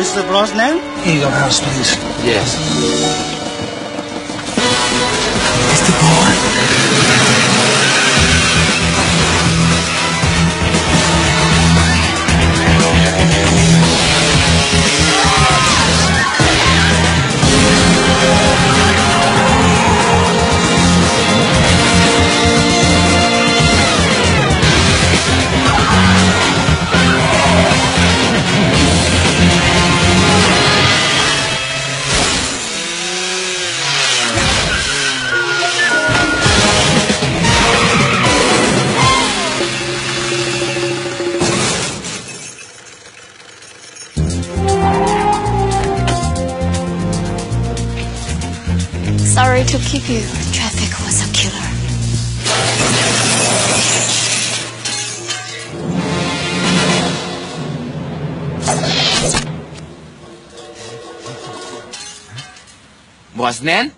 Mr. Brosnan? Here you go, house, please. Yes. Sorry to keep you. Traffic was a killer. Was Nen?